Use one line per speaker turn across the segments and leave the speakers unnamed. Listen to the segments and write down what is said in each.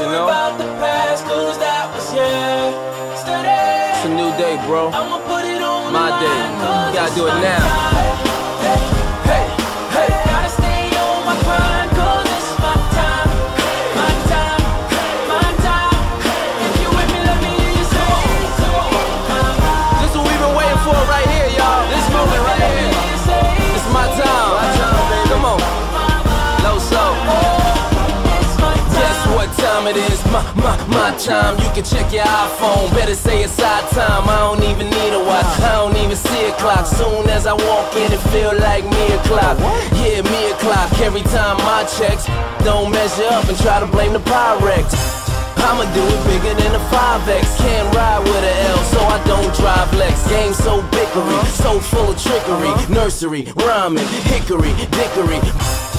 you know? It's a new day, bro. I'ma put it on My day. You gotta do it now. My, my, my time. You can check your iPhone. Better say it's our time. I don't even need a watch. I don't even see a clock. Soon as I walk in, it feel like me o'clock. Yeah, me o'clock. Every time my checks don't measure up and try to blame the Pyrex. I'ma do it bigger than a 5X. Can't ride with a L, so I don't drive Lex. Game so bickery, so full of trickery. Nursery, rhyming, hickory, dickory.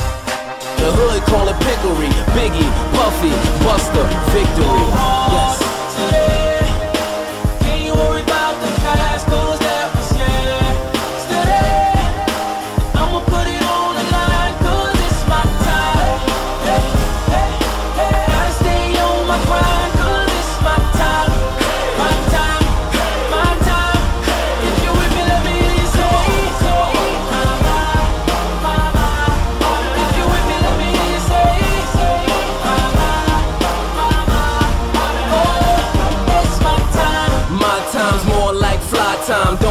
The hood call it pickery. Biggie, Puffy, Busta, victory. Yes.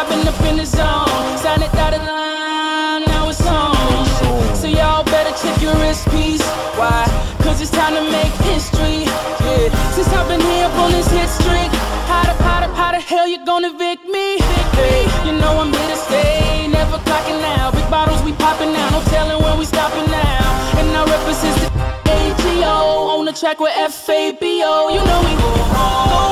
I've been up in the zone. Signed it dotted line, now it's on. So y'all better check your recipes. Why? Cause it's time to make history. Yeah. Since I've been here up on this hit streak, how the, how the, how the hell you gonna evict me? Hey, you know I'm here to stay, never clocking out. Big bottles we popping now, no telling when we stopping now. And I represent the ATO on the track with FABO. You know we go hard.